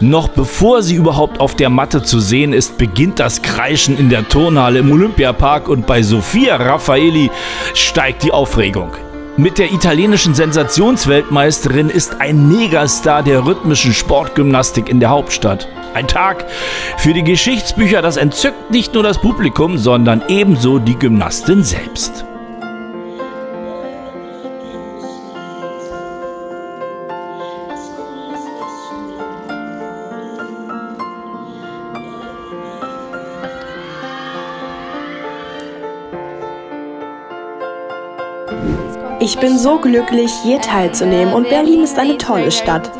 Noch bevor sie überhaupt auf der Matte zu sehen ist, beginnt das Kreischen in der Turnhalle im Olympiapark und bei Sofia Raffaeli steigt die Aufregung. Mit der italienischen Sensationsweltmeisterin ist ein Megastar der rhythmischen Sportgymnastik in der Hauptstadt. Ein Tag für die Geschichtsbücher, das entzückt nicht nur das Publikum, sondern ebenso die Gymnastin selbst. Ich bin so glücklich, hier teilzunehmen und Berlin ist eine tolle Stadt.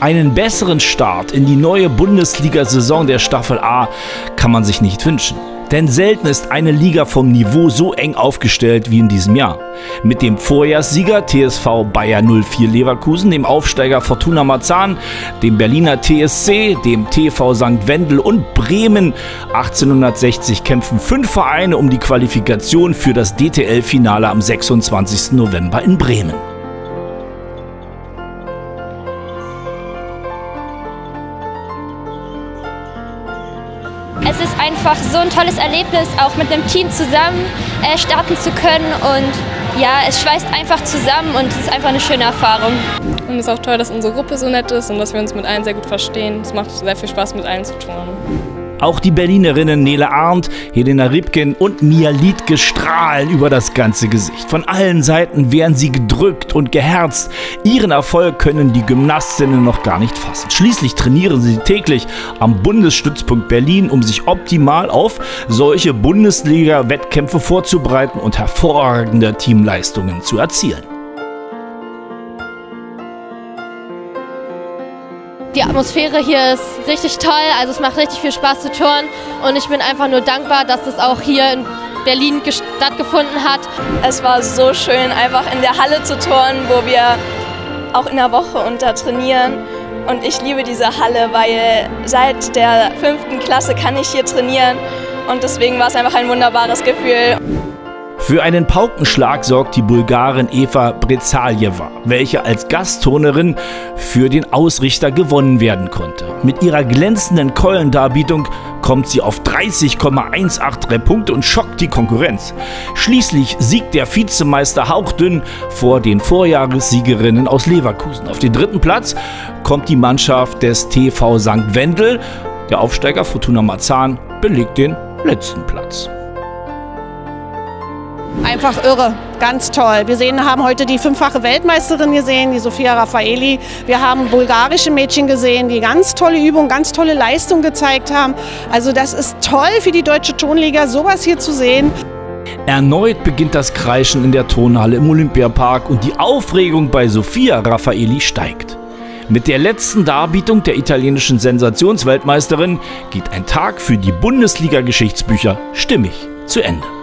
Einen besseren Start in die neue Bundesliga-Saison der Staffel A kann man sich nicht wünschen. Denn selten ist eine Liga vom Niveau so eng aufgestellt wie in diesem Jahr. Mit dem Vorjahrssieger TSV Bayer 04 Leverkusen, dem Aufsteiger Fortuna Marzahn, dem Berliner TSC, dem TV St. Wendel und Bremen 1860 kämpfen fünf Vereine um die Qualifikation für das DTL-Finale am 26. November in Bremen. Es ist einfach so ein tolles Erlebnis, auch mit einem Team zusammen äh, starten zu können und ja, es schweißt einfach zusammen und es ist einfach eine schöne Erfahrung. Und es ist auch toll, dass unsere Gruppe so nett ist und dass wir uns mit allen sehr gut verstehen. Es macht sehr viel Spaß, mit allen zu tun. Auch die Berlinerinnen Nele Arndt, Helena Ribken und Mia Liedke strahlen über das ganze Gesicht. Von allen Seiten werden sie gedrückt und geherzt. Ihren Erfolg können die Gymnastinnen noch gar nicht fassen. Schließlich trainieren sie täglich am Bundesstützpunkt Berlin, um sich optimal auf solche Bundesliga-Wettkämpfe vorzubereiten und hervorragende Teamleistungen zu erzielen. Atmosphäre hier ist richtig toll, also es macht richtig viel Spaß zu touren und ich bin einfach nur dankbar, dass es auch hier in Berlin stattgefunden hat. Es war so schön, einfach in der Halle zu touren, wo wir auch in der Woche unter trainieren. Und ich liebe diese Halle, weil seit der fünften Klasse kann ich hier trainieren und deswegen war es einfach ein wunderbares Gefühl. Für einen Paukenschlag sorgt die Bulgarin Eva Brezaljeva, welche als Gastturnerin für den Ausrichter gewonnen werden konnte. Mit ihrer glänzenden Keulendarbietung kommt sie auf 30,18 Punkte und schockt die Konkurrenz. Schließlich siegt der Vizemeister hauchdünn vor den Vorjahressiegerinnen aus Leverkusen. Auf den dritten Platz kommt die Mannschaft des TV St. Wendel. Der Aufsteiger Fortuna Marzahn belegt den letzten Platz. Einfach irre, ganz toll. Wir sehen, haben heute die fünffache Weltmeisterin gesehen, die Sofia Raffaeli. Wir haben bulgarische Mädchen gesehen, die ganz tolle Übungen, ganz tolle Leistung gezeigt haben. Also das ist toll für die deutsche Tonliga, sowas hier zu sehen. Erneut beginnt das Kreischen in der Tonhalle im Olympiapark und die Aufregung bei Sofia Raffaeli steigt. Mit der letzten Darbietung der italienischen Sensationsweltmeisterin geht ein Tag für die Bundesliga-Geschichtsbücher stimmig zu Ende.